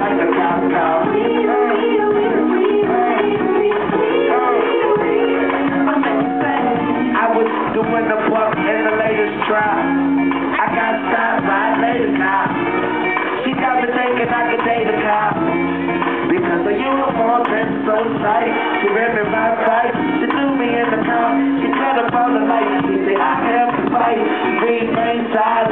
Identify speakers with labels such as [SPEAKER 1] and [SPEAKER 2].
[SPEAKER 1] like a cow cow. Doing the buck in the latest trial. I got stopped right later now. She got me thinking I could date a cop. Because the uniform dress so tight. She read me right tight. She threw me in the car. She cut up all the lights. She said, I have to fight. She remained silent.